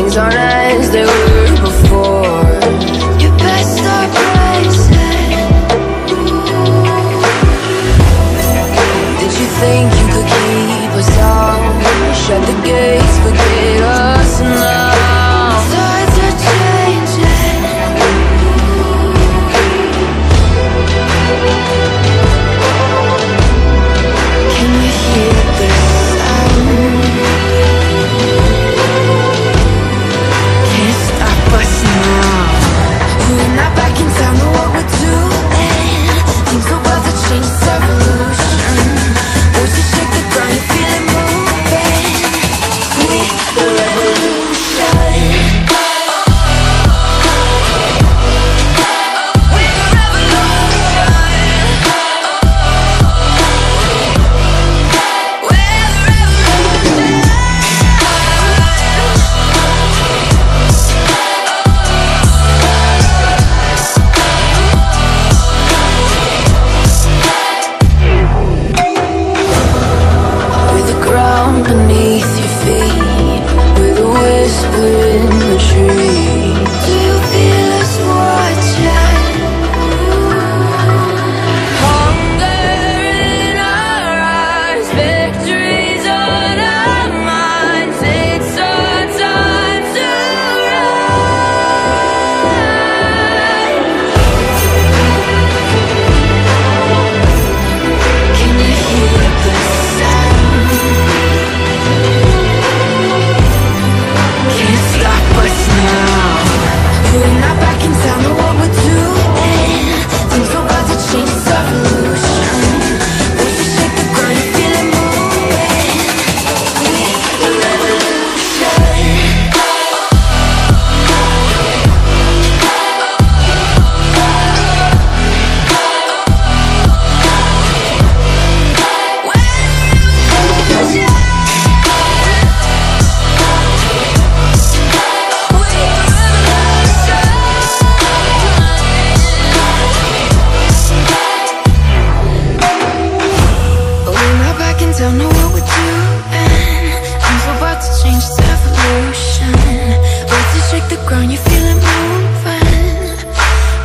things aren't as they were before. Your best are prices Did you think you could keep us out? Shut the gates, forget We're not back in time, we're what we're doing Things are about to change, it's evolution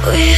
We